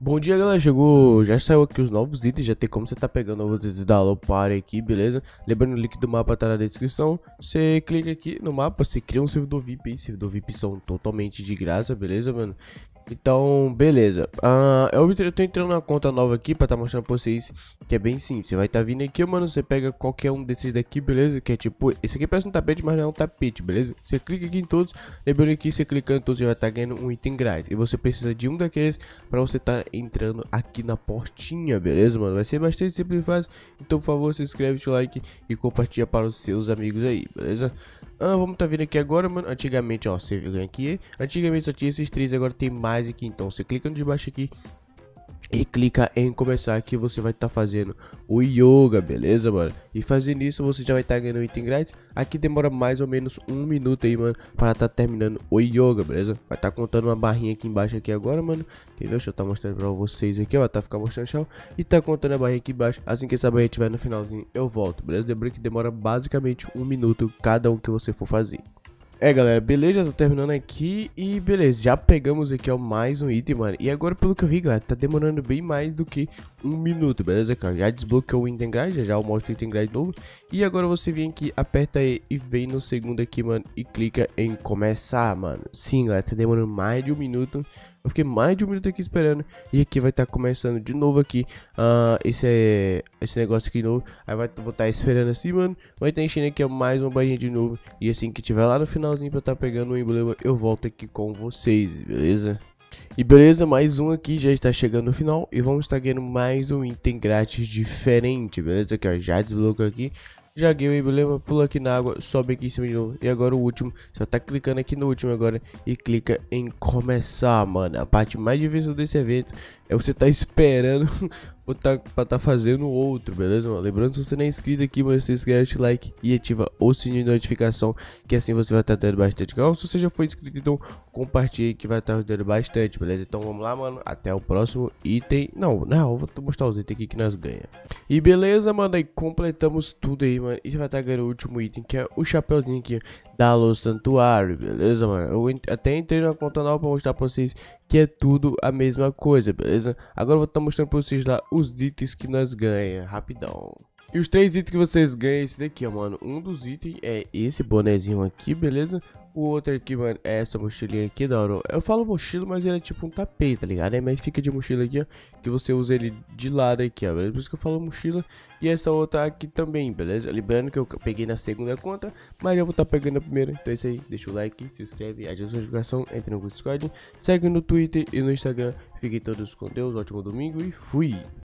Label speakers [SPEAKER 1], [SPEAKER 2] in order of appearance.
[SPEAKER 1] Bom dia galera, chegou, já saiu aqui os novos itens, já tem como você tá pegando novos itens da Lopare aqui, beleza? Lembrando o link do mapa tá na descrição, você clica aqui no mapa, você cria um servidor VIP servidor VIP são totalmente de graça, beleza mano? Então, beleza. Uh, eu, eu tô entrando na conta nova aqui pra tá mostrando pra vocês que é bem simples. Você vai tá vindo aqui, mano, você pega qualquer um desses daqui, beleza? Que é tipo, esse aqui parece um tapete, mas não é um tapete, beleza? Você clica aqui em todos, lembrando que você clicando em todos, você vai tá ganhando um item grátis. E você precisa de um daqueles pra você tá entrando aqui na portinha, beleza, mano? Vai ser bastante simples e fácil. Então, por favor, se inscreve, deixa o like e compartilha para os seus amigos aí, beleza? Ah, vamos tá vendo aqui agora, mano. Antigamente, ó, você vem aqui. Antigamente só tinha esses três, agora tem mais aqui. Então, você clica no de baixo aqui e clica em começar aqui você vai estar tá fazendo o yoga, beleza, mano? E fazendo isso você já vai estar tá ganhando item grátis. Aqui demora mais ou menos um minuto aí, mano, para estar tá terminando o yoga, beleza? Vai estar tá contando uma barrinha aqui embaixo aqui agora, mano. Ver? Deixa eu estar tá mostrando para vocês aqui, ó, tá ficar mostrando chão e tá contando a barrinha aqui embaixo. Assim que essa barrinha estiver no finalzinho, eu volto, beleza? Lembrando que demora basicamente um minuto cada um que você for fazer. É, galera, beleza, tô terminando aqui e beleza, já pegamos aqui, ó, mais um item, mano. E agora, pelo que eu vi, galera, tá demorando bem mais do que um minuto, beleza, cara? Já desbloqueou o item grade, já, já mostro o item grade novo. E agora você vem aqui, aperta aí e vem no segundo aqui, mano, e clica em começar, mano. Sim, galera, tá demorando mais de um minuto. Eu fiquei mais de um minuto aqui esperando. E aqui vai estar tá começando de novo aqui. Uh, esse, é, esse negócio aqui novo. Aí vai, vou estar tá esperando assim, mano. Vai estar tá enchendo aqui mais uma barrinha de novo. E assim que tiver lá no finalzinho pra estar tá pegando o emblema, eu volto aqui com vocês, beleza? E beleza, mais um aqui já está chegando no final e vamos estar ganhando mais um item grátis diferente, beleza? Que eu já desbloqueio aqui Joguei o emblema, pula aqui na água, sobe aqui em cima de novo. E agora o último, você tá clicando aqui no último agora e clica em começar, mano. A parte mais difícil desse evento é você tá esperando tá, pra tá fazendo outro, beleza, mano? Lembrando, se você não é inscrito aqui, mano, se inscreve, like e ativa o sininho de notificação, que assim você vai estar tá dando bastante canal. Se você já foi inscrito, então compartilhe que vai estar tá dando bastante, beleza? Então vamos lá, mano, até o próximo item. Não, não, vou mostrar os itens aqui que nós ganha. E beleza, mano, aí completamos tudo aí, mano, e vai estar tá ganhando o último item, que é o chapeuzinho aqui da Los Santuário, beleza, mano? Eu até entrei na conta nova pra mostrar pra vocês que é tudo a mesma coisa, beleza? Agora eu vou estar tá mostrando pra vocês lá os itens que nós ganhamos, rapidão. E os três itens que vocês ganham é esse daqui, ó, mano. Um dos itens é esse bonezinho aqui, beleza? O outro aqui, mano, é essa mochilinha aqui da hora. Eu falo mochila, mas ele é tipo um tapete, tá ligado? É, mas fica de mochila aqui, ó, que você usa ele de lado aqui, ó, beleza? Por isso que eu falo mochila. E essa outra aqui também, beleza? Lembrando que eu peguei na segunda conta, mas eu vou estar tá pegando na primeira. Então é isso aí, deixa o like, se inscreve, ativa a notificação, entre no Discord, segue no Twitter e no Instagram. Fiquem todos com Deus, ótimo domingo e fui!